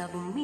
Tila bumibilis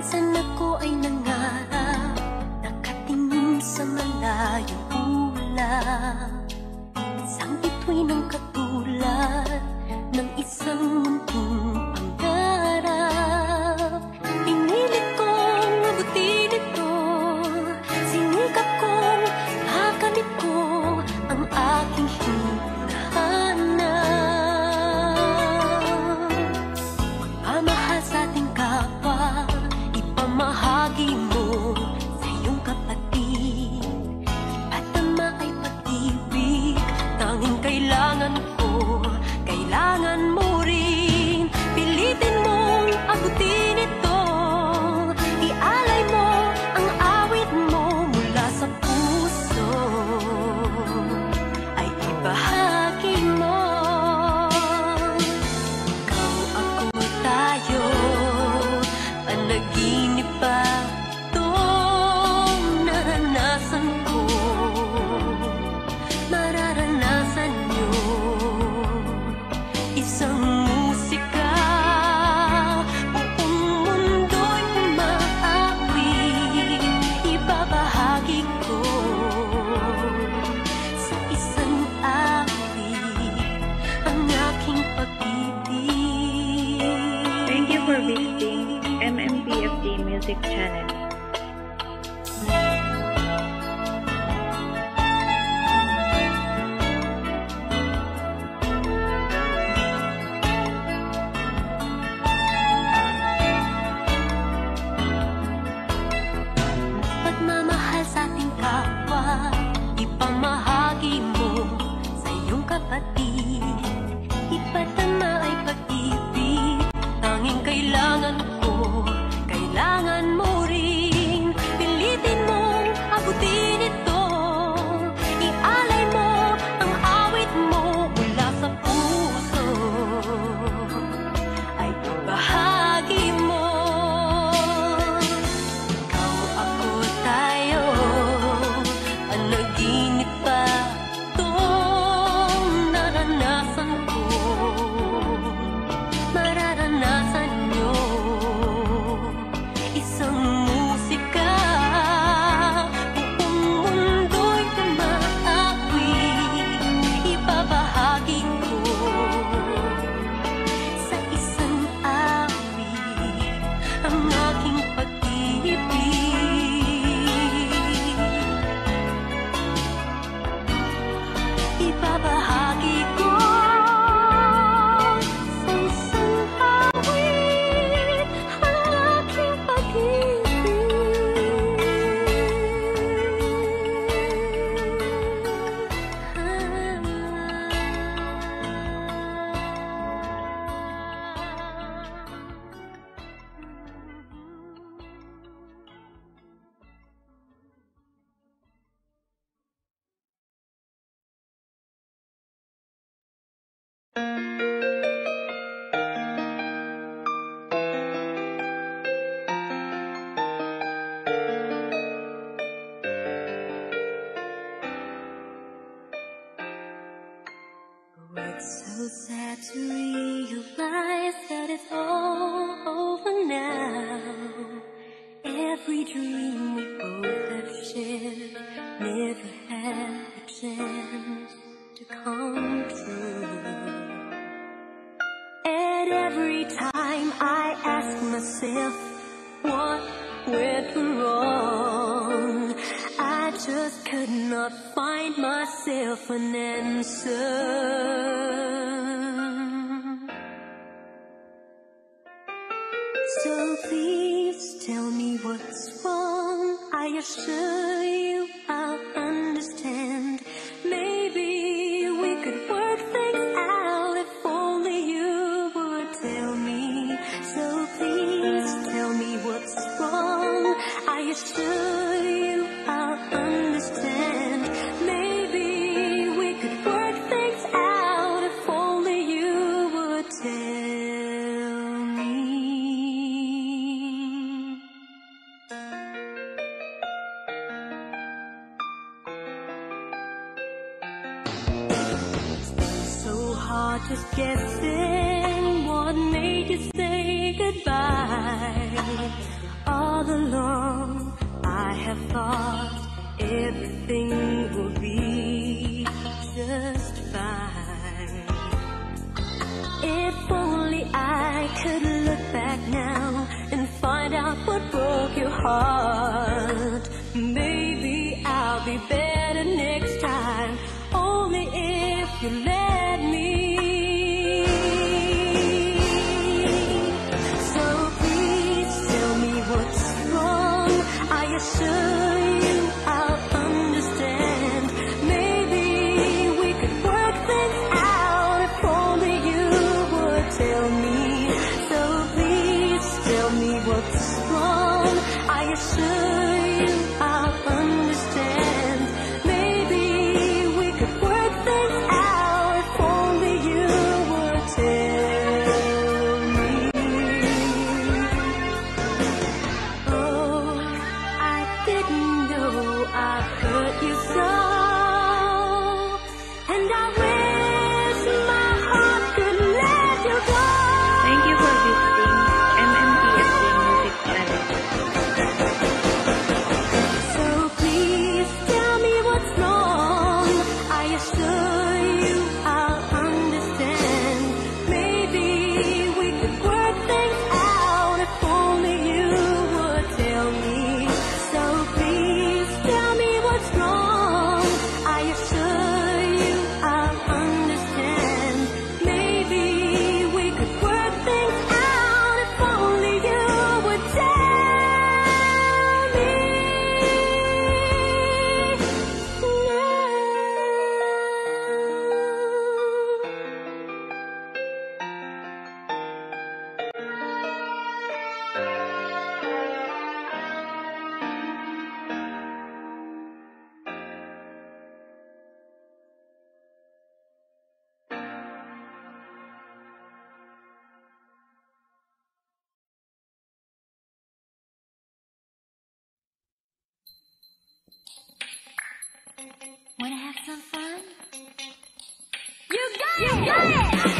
Minsan ako ay nangarap Nakatingin sa malayong ulap Sang bituin ng just guessing what made you say goodbye. All along, I have thought everything will be just fine. If only I could look back now and find out what broke your heart. Wanna have some fun? You got you it! Got it!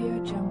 Audio Jungle.